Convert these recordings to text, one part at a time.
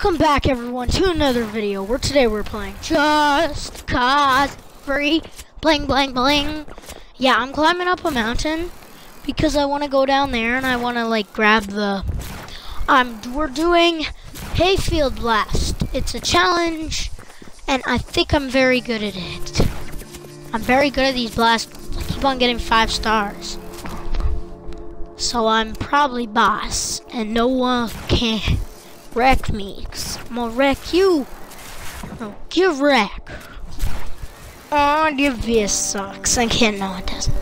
Welcome back everyone to another video where today we're playing Just Cause 3 Bling Bling Bling. Yeah, I'm climbing up a mountain because I want to go down there and I want to like grab the um we're doing Hayfield Blast. It's a challenge and I think I'm very good at it. I'm very good at these blasts. I keep on getting 5 stars. So I'm probably boss and no one can wreck me. I'm gonna wreck you. Oh, get wreck. Oh, give this sucks. I can't. No, it doesn't.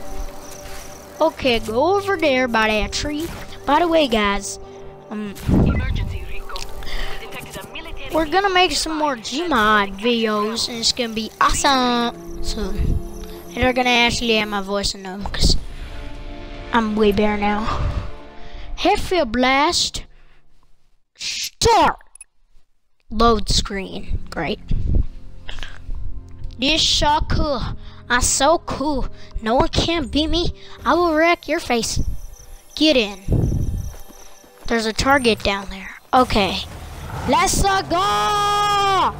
Okay, go over there by that tree. By the way, guys, um, we're gonna make some more Gmod videos, and it's gonna be awesome. So, and they're gonna actually have my voice in them because I'm way better now. Hayfield Blast. Start. Load screen. Great. This so cool. I'm so cool. No one can beat me. I will wreck your face. Get in. There's a target down there. Okay. Let's go!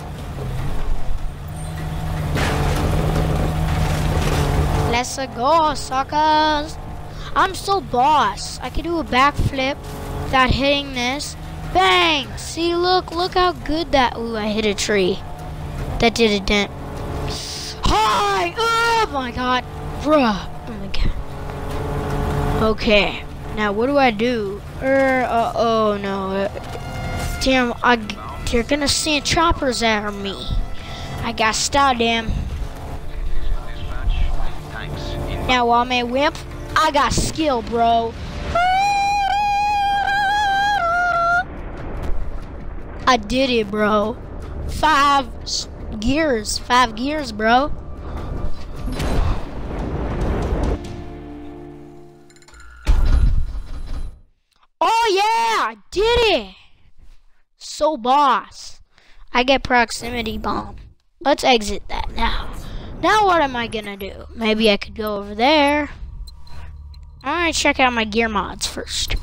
Let's go, suckers. I'm so boss. I can do a backflip without hitting this. Bang! See, look, look how good that. Ooh, I hit a tree. That did a dent. Hi! Oh my god. Bruh. Oh my god. Okay. Now, what do I do? Er, uh, oh no. Damn, I, they're gonna send choppers at me. I got style, damn. Now, I'm a wimp. I got skill, bro. I did it, bro. Five gears. Five gears, bro. Oh, yeah. I did it. So boss. I get proximity bomb. Let's exit that now. Now what am I gonna do? Maybe I could go over there. Alright, check out my gear mods first.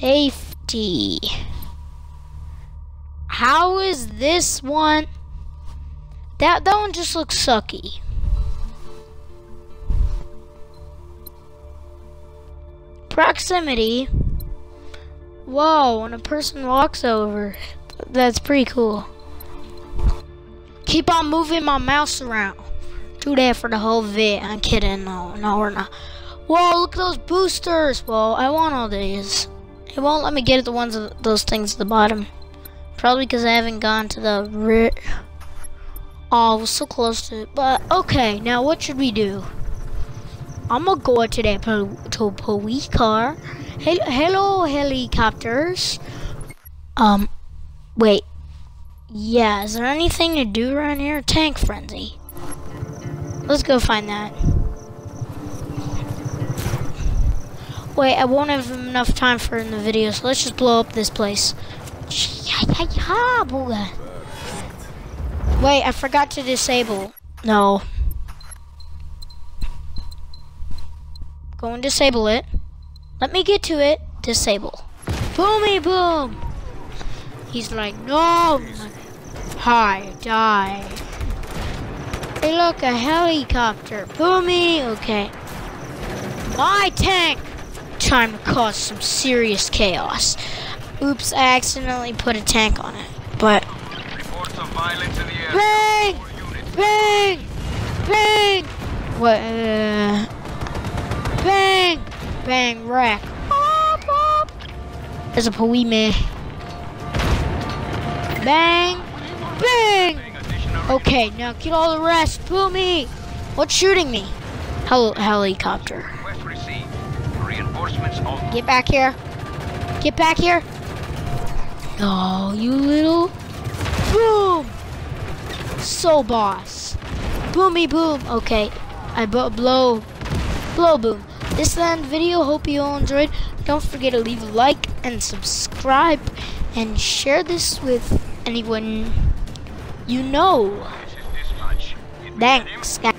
Safety. How is this one? That, that one just looks sucky. Proximity. Whoa, when a person walks over. That's pretty cool. Keep on moving my mouse around. Do that for the whole vid. I'm kidding. No, no, we're not. Whoa, look at those boosters. Well, I want all these. It won't let me get at the ones, of those things at the bottom. Probably because I haven't gone to the ri Oh, I was so close to it. But, okay, now what should we do? I'm gonna go to that po to police car. Hey, hello, helicopters. Um, wait. Yeah, is there anything to do around here? Tank frenzy. Let's go find that. Wait, I won't have enough time for in the video, so let's just blow up this place. Wait, I forgot to disable. No. Go and disable it. Let me get to it. Disable. Boomy boom! He's like, no! Hi, die. Hey, look, a helicopter. Boomy! Okay. My tank! Time to cause some serious chaos. Oops, I accidentally put a tank on it. But. Bang! Bang! Bang! What? Uh, bang! Bang! Wreck. There's a police man. Bang! Bang! Okay, now get all the rest. Boomy! What's shooting me? Hel helicopter. Get back here. Get back here. Oh, you little. Boom! So boss. Boomy boom. Okay. I blow. Blow boom. This end video. Hope you all enjoyed. Don't forget to leave a like and subscribe and share this with anyone you know. Thanks, guys.